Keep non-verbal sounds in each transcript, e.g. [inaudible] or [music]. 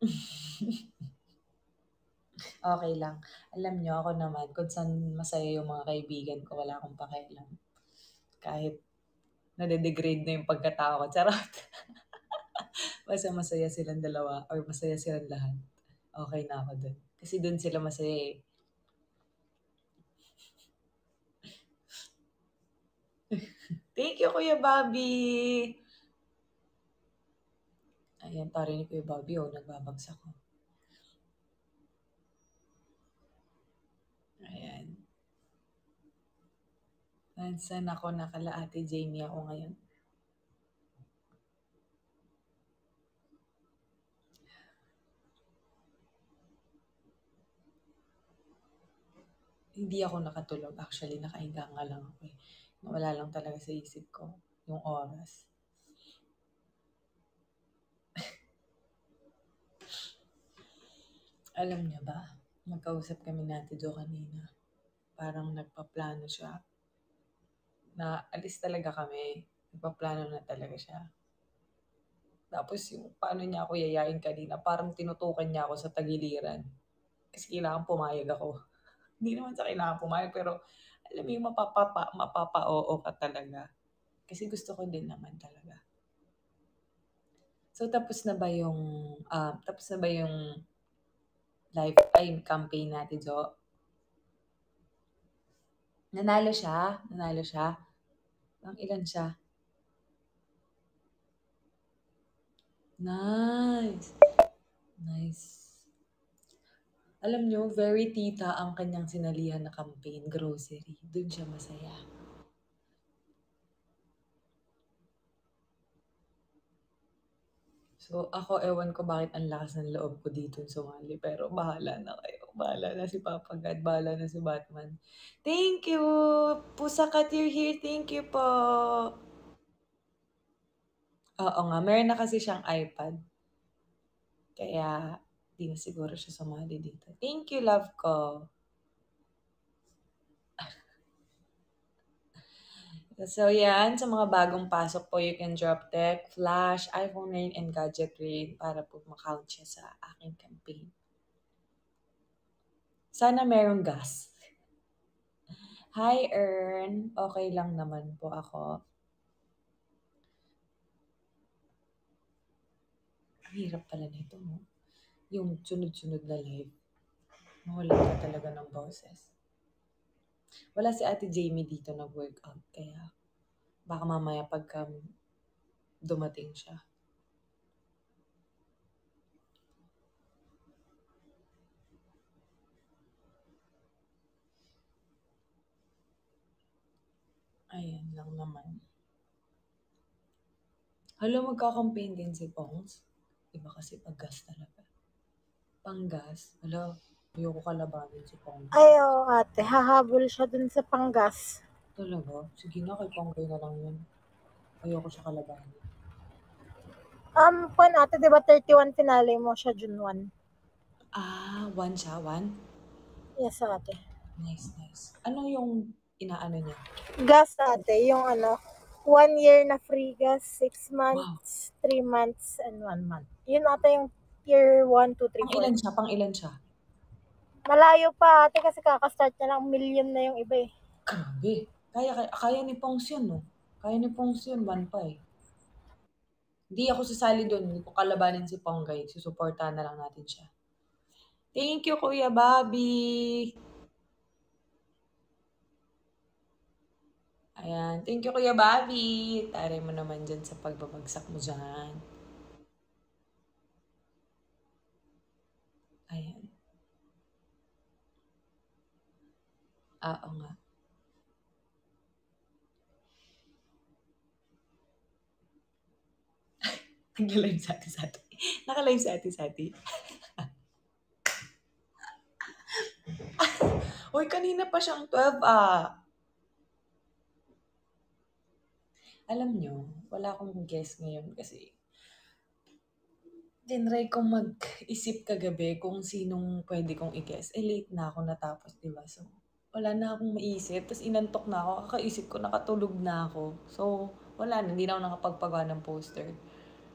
[laughs] Okay lang. Alam niyo ako naman kung saan masaya yung mga kaibigan ko, wala akong pakialam. Kahit nade-degrade na yung pagkatao ko, charot. [laughs] Basta masaya silang dalawa or masaya silang lahat. Okay na ako dun. Kasi dun sila masaya eh. [laughs] Thank you, Kuya Bobby! Ayan, tari ni Kuya Bobby, oh, nagbabagsak ko. Ayan. Saan ako nakala Ate Jamie ako ngayon? Hindi ako nakatulog. Actually, nakahiga nga lang ako eh. Nawala lang talaga sa isip ko yung oras. Alam niya ba, magkausap kami natin do kanina. Parang nagpaplano siya. Na alis talaga kami. Nagpaplano na talaga siya. Tapos yung paano niya ako yayain kanina, parang tinutukan niya ako sa tagiliran. Kasi kailangan pumayag ako. [laughs] Hindi naman sa kailangan pumayag, pero alam mo yung mapapapa, mapapa-oo ka talaga. Kasi gusto ko din naman talaga. So, tapos na ba yung, uh, tapos na ba yung lifetime campaign natin, Jo? Nanalo siya? Nanalo siya? Ang ilan siya? Nice. Nice. Alam nyo, very tita ang kanyang sinalihan na campaign, grocery. Doon siya masaya. So, ako, ewan ko bakit ang lakas ng loob ko dito sumali. Pero bahala na kayo. Bahala na si Papa God. Bahala na si Batman. Thank you! Pusakat, you're here. Thank you po. Oo nga. Meron na kasi siyang iPad. Kaya, di na siguro siya sumali dito. Thank you, love ko. So, yan. Sa mga bagong pasok po, you can drop tech, flash, iPhone 9, and gadget raid para po makount siya sa aking campaign. Sana merong gas. Hi, Ern. Okay lang naman po ako. Ang hirap pala nito, no? Yung sunod-sunod na live. Mawala ka talaga ng boses. Wala si Ate Jamie dito nag-workout, kaya baka mamaya pagka dumating siya. Ayan lang naman. Hala, magkakampaign din si Pongs. Iba kasi paggas talaga. Panggas. Hala, Ayoko kalabanin si Ponggay. Ay, oo ate. Hahabol siya dun sa panggas. Talaga? Sige na, kay Ponggay na lang yun. Ayoko siya kalabanin. Um, pan ate, di ba 31 finale mo siya June 1? Ah, one siya? One? Yes, ate. Nice, nice. Ano yung inaano niya? Gas, ate. Yung ano, one year na free gas, six months, wow. three months, and one month. Yun ate yung year 1, 2, 3, 4. Pang ilan siya? Pang ilan siya? Malayo pa ate kasi kaka-start niya lang, million na yung iba eh. Grabe. Kaya, kaya, kaya ni Pongs no? Kaya ni Pongs yun, one pa eh. Hindi ako sasali doon. Hindi ko kalabanin si Ponggay. Susuportahan na lang natin siya. Thank you, Kuya Bobby. Ayan. Thank you, Kuya Bobby. Taray mo naman dyan sa pagbabagsak mo dyan. Ayan. Oo nga. [laughs] Nagla-live sa ati sati. Naka-live sa ati sati. [laughs] Uy, kanina pa siyang 12 ah. Alam nyo, wala akong guess ngayon kasi tinry kong mag-isip kagabi kung sinong pwede kong i-guess. Eh, late na ako natapos, di ba? So, wala na akong maisip. Tapos inantok na ako. Kakaisip ko, nakatulog na ako. So, wala na. Hindi na ako nakapagpagawa ng poster.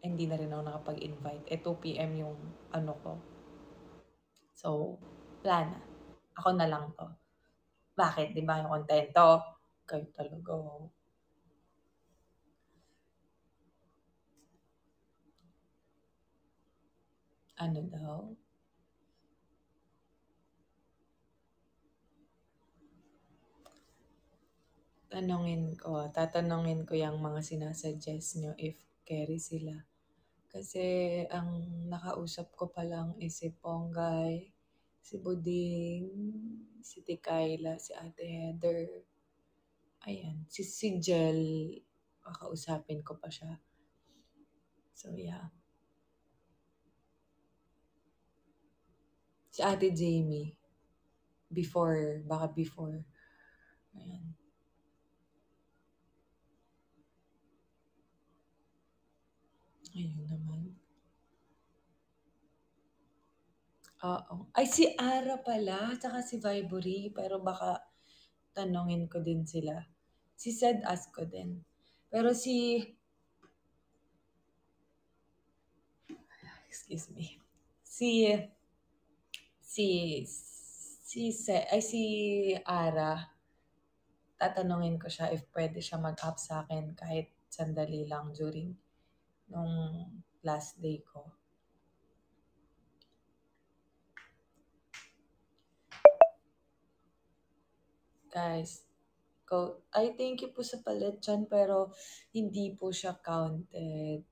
hindi na rin ako nakapag-invite. Eh, 2 p.m. yung ano ko. So, wala na. Ako na lang to. Bakit? Di ba yung kontento? Kayo talaga. Ano daw? Tanungin ko, tatanungin ko yung mga sinasuggest nyo if carry sila. Kasi ang nakausap ko pa lang is si Ponggay, si Buding, si Tikayla, si Ate Heather. Ayan, si, si Jel, kakausapin ko pa siya. So, yeah. Si Ate Jamie, before, baka before. Ayan. Ayun naman. Oo. Ay, si Ara pala, tsaka si Vibory, pero baka tanongin ko din sila. Si Sed ask ko din. Pero si... Excuse me. Si... Si... Si... Se, ay, si Ara, tatanungin ko siya if pwede siya mag-up sa akin kahit sandali lang during nung last day ko. Guys, ko, I thank you po sa palit dyan, pero hindi po siya counted.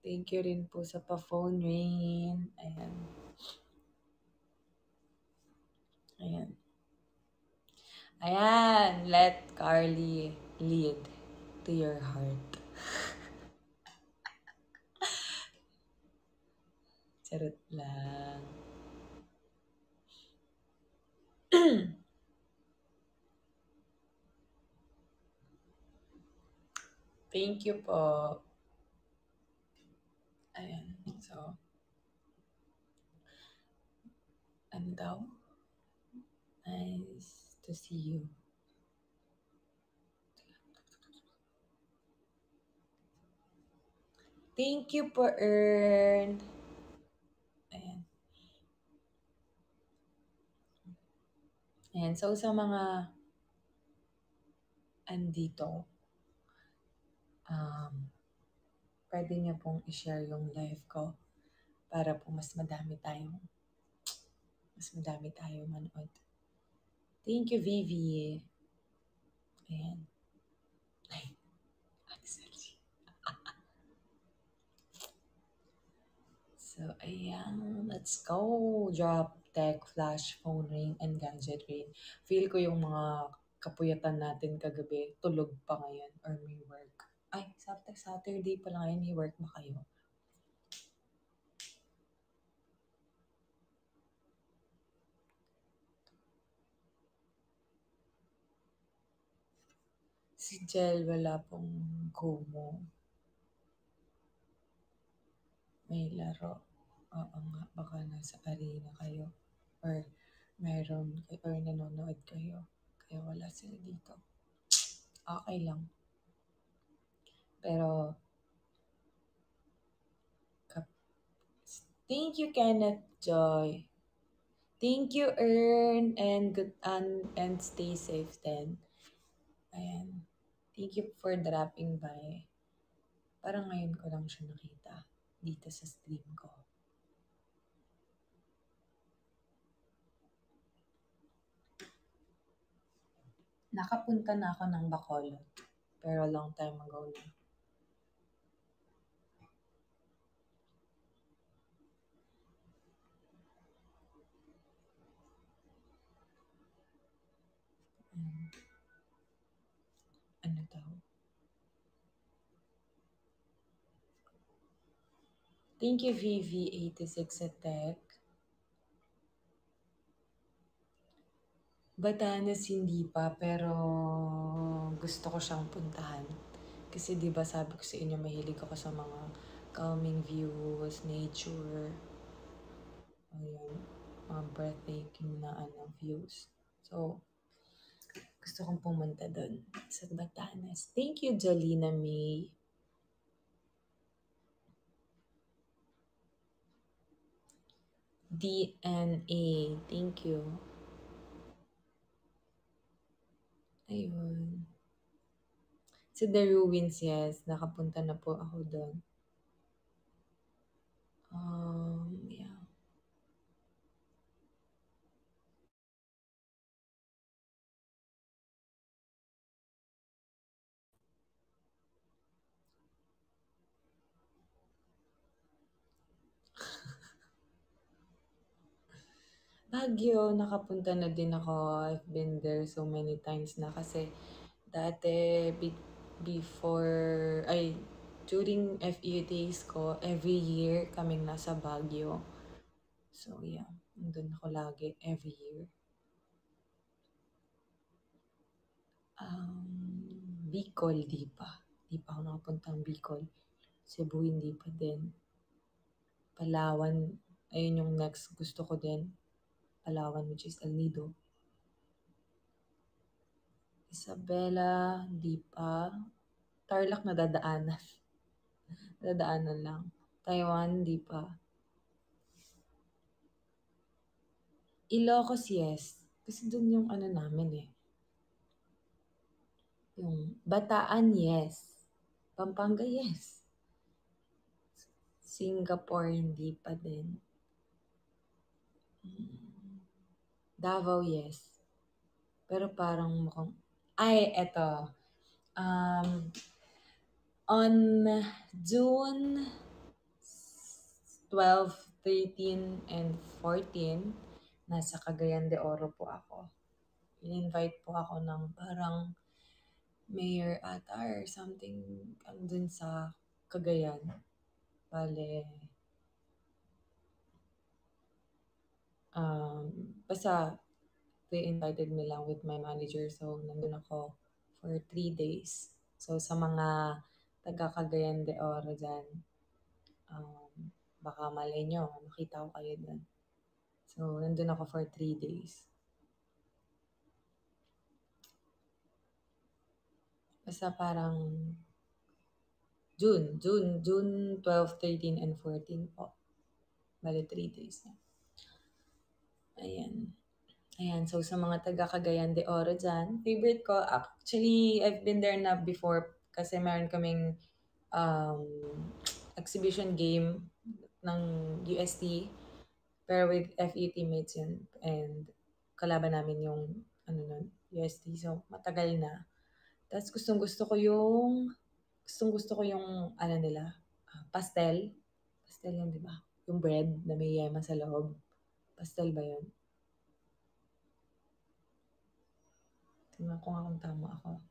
Thank you rin po sa pa-phone ring. Ayan. Ayan. Ayan. Let Carly lead to your heart. Charot lang. [clears throat] Thank you po. Ayan. So, ano daw? Nice to see you. Thank you po, Ern. Ayan. Ayan. So, sa mga andito, um, pwede niyo pong i-share yung live ko para po mas madami tayong mas madami tayong manood. Thank you, Vivi. Ayan. Ay, Axel. [laughs] so, ayan. Let's go. Drop, tech, flash, phone ring, and gadget ring. Feel ko yung mga kapuyatan natin kagabi, tulog pa ngayon or may work. Ay, Saturday, Saturday pa lang ngayon, may work ba kayo? Si Jel, wala pong kumo. May laro. Oo nga, baka nasa arena kayo. Or mayroon, or nanonood kayo. Kaya wala sila dito. Okay lang. Pero, thank you, Kenneth Joy. Thank you, Ern, and good and, and stay safe then. Ayan. Thank you for dropping by. Parang ngayon ko lang siya nakita dito sa stream ko. Nakapunta na ako ng Bacolod. Pero long time ago na. Mm. Ano daw? Thank you, VV86 sa tech. Batanes hindi pa, pero gusto ko siyang puntahan. Kasi 'di ba sabi ko sa inyo mahilig ako sa mga calming views, nature. Ayun, mga breathtaking na ano, views. So, gusto kong pumunta doon sa Batanes. Thank you, Jolina May. DNA. Thank you. Ayun. Sa The Ruins, yes. Nakapunta na po ako doon. Um, yeah. Baguio, nakapunta na din ako. I've been there so many times na kasi dati be- before, ay, during FEU days ko, every year kaming nasa Baguio. So, yeah. Nandun ako lagi, every year. Um, Bicol, di pa. Di pa ako nakapuntang Bicol. Cebu, hindi pa din. Palawan, ayun yung next gusto ko din. Palawan, which is El Nido. Isabela, di pa. Tarlac na dadaanan. [laughs] dadaanan lang. Taiwan, di pa. Ilocos, yes. Kasi dun yung ano namin eh. Yung Bataan, yes. Pampanga, yes. Singapore, hindi pa din. Hmm. Davao, yes. Pero parang mukhang... Ay, eto. Um, on June 12, 13, and 14, nasa Cagayan de Oro po ako. In-invite po ako ng parang mayor ata or something andun sa Cagayan. Bale, um, basta they invited me lang with my manager. So, nandun ako for three days. So, sa mga taga Cagayan de Oro dyan, um, baka malay nyo, makita ko kayo dun. So, nandun ako for three days. Basta parang June, June, June 12, 13, and 14 po. Bali, 3 days na. Ayan. Ayan, so sa mga taga Cagayan de Oro dyan, favorite ko, actually, I've been there na before kasi meron kaming um, exhibition game ng UST pero with FE teammates yun and kalaban namin yung ano nun, UST. So, matagal na. Tapos gustong gusto ko yung gustong gusto ko yung ano nila, uh, pastel. Pastel yun, di ba? Yung bread na may yema sa loob. Pastel ba yun? Tingnan ko nga kung tama ako.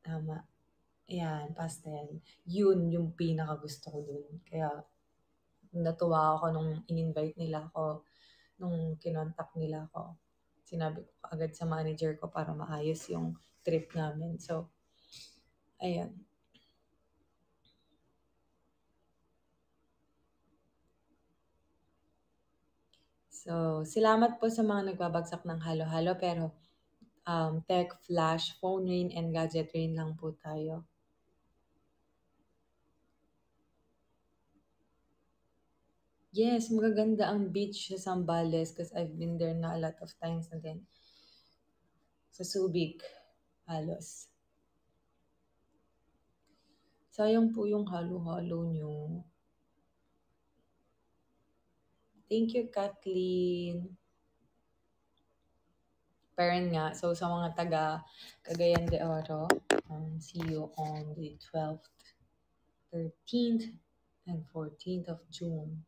Tama. Ayan, pastel. Yun yung pinaka gusto ko dun. Kaya, natuwa ako nung in-invite nila ako, nung kinontak nila ako. Sinabi ko agad sa manager ko para maayos yung trip namin. So, ayan. So, salamat po sa mga nagbabagsak ng halo-halo pero um, tech, flash, phone rain, and gadget rain lang po tayo. Yes, magaganda ang beach sa Zambales because I've been there na a lot of times na din. Sa Subic, halos. Sayang po yung halo-halo nyo. Thank you, Kathleen. Parent nga. So, sa mga taga Cagayan de Oro, um, see you on the 12th, 13th, and 14th of June.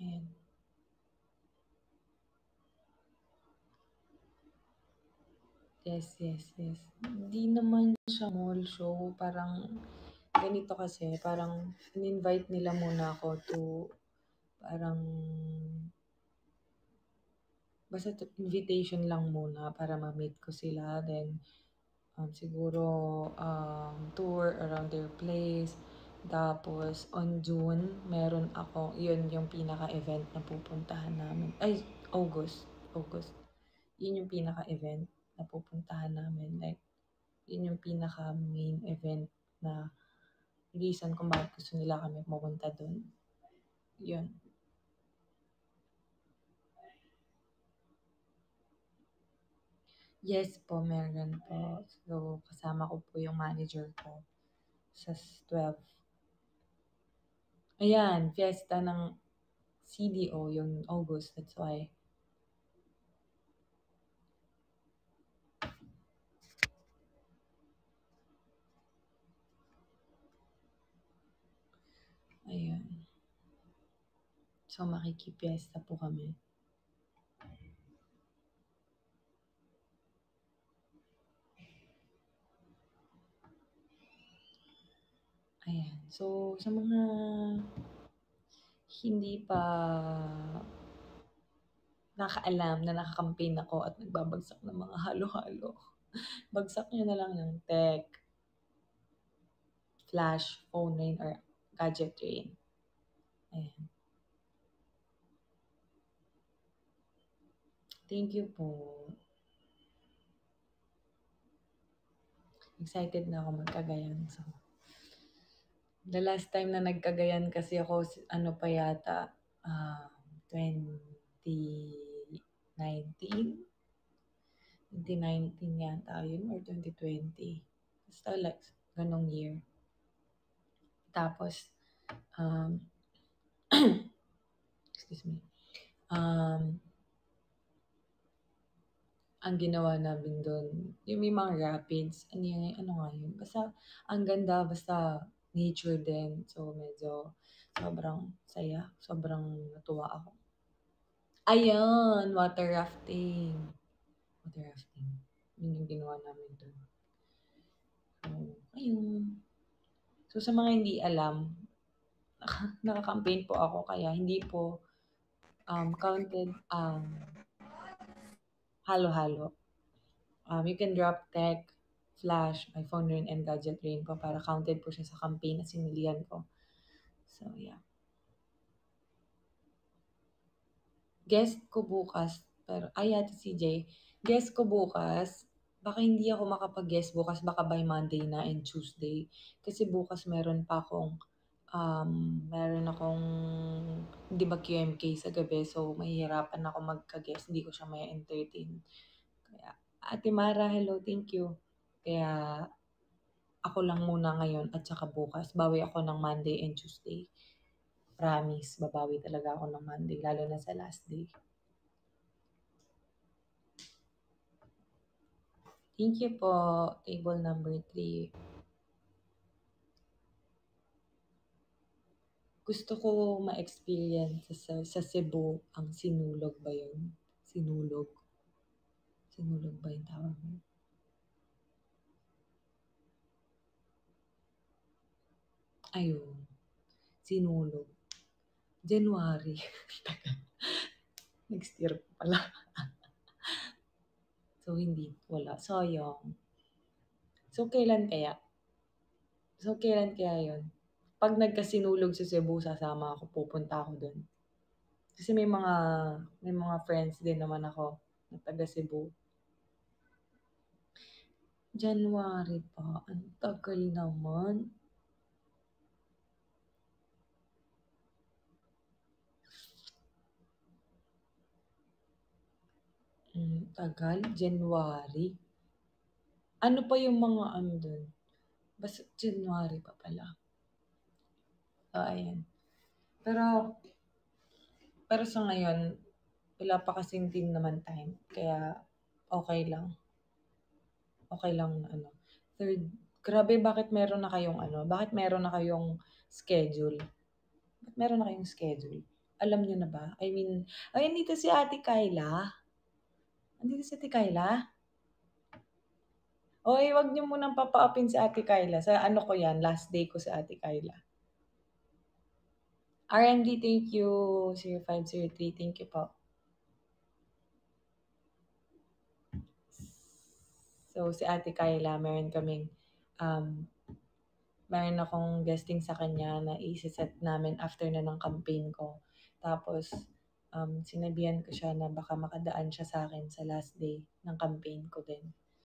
Ayan. Yes, yes, yes. Hindi naman siya mall show. Parang ganito kasi, parang in-invite nila muna ako to parang basta to, invitation lang muna para ma-meet ko sila. Then, um, siguro um, tour around their place. Tapos, on June, meron ako, yun yung pinaka-event na pupuntahan namin. Ay, August. August. Yun yung pinaka-event na pupuntahan namin. Like, yun yung pinaka-main event na reason kung bakit gusto nila kami pumunta doon. Yun. Yes po, meron po. So, kasama ko po yung manager ko sa 12. Ayan, fiesta ng CDO yung August. That's why. Ayun. So, makikipiesta po kami. Ayan. So, sa mga hindi pa nakaalam na nakakampaign ako at nagbabagsak ng mga halo-halo, [laughs] bagsak nyo na lang ng tech, flash, phone rain, or gadget rain. Ayan. Thank you po. Excited na ako magkagayan. So, the last time na nagkagayan kasi ako, ano pa yata, uh, 2019? 2019 yata yun or 2020. Basta like, ganong year. Tapos, um, [clears throat] excuse me, um, ang ginawa namin doon, yung may mga rapids, ano, yung, ano nga yun, basta, ang ganda, basta, nature din. So, medyo, sobrang saya, sobrang natuwa ako. Ayan, water rafting. Water rafting. Yun yung ginawa namin doon. So, ayun. So, sa mga hindi alam, [laughs] naka-campaign po ako, kaya hindi po um, counted um, halo-halo. Um, you can drop tech, flash, my phone ring, and gadget ring po para counted po siya sa campaign na sinilihan ko. So, yeah. Guest ko bukas, pero, ay, ate CJ, guest ko bukas, baka hindi ako makapag-guest bukas, baka by Monday na and Tuesday. Kasi bukas meron pa akong, um, meron akong, di ba QMK sa gabi, so mahihirapan ako magka-guest, hindi ko siya may entertain. Kaya, Ate Mara, hello, thank you. Kaya, ako lang muna ngayon at saka bukas. Bawi ako ng Monday and Tuesday. Promise, babawi talaga ako ng Monday, lalo na sa last day. Thank you po, table number 3. Gusto ko ma-experience sa, sa Cebu ang sinulog ba yun? Sinulog. Sinulog ba yung tawag mo? Ayun. Sinulog. January. [laughs] Next year pala. So, hindi. Wala. Sayang. So, kailan kaya? So, kailan kaya yon pag nagkasinulog sa Cebu, sasama ako, pupunta ako doon. Kasi may mga, may mga friends din naman ako na taga Cebu. January pa. Ang tagal naman. Hmm, tagal. January. Ano pa yung mga ano doon? Basta January pa pala. So, ayan. Pero, pero sa ngayon, wala pa kasing din naman time. Kaya, okay lang. Okay lang na ano. Third, grabe bakit meron na kayong ano, bakit meron na kayong schedule? Bakit meron na kayong schedule? Alam niyo na ba? I mean, ay, dito si Ate Kyla. Andito si Ate Kyla? Oy, wag niyo munang papaapin si Ate Kyla. Sa ano ko yan, last day ko sa Ate Kyla. RMD, thank you. 0503, thank you po. So, si Ate Kyla, meron kaming, um, meron akong guesting sa kanya na isi-set namin after na ng campaign ko. Tapos, um, sinabihan ko siya na baka makadaan siya sa akin sa last day ng campaign ko din.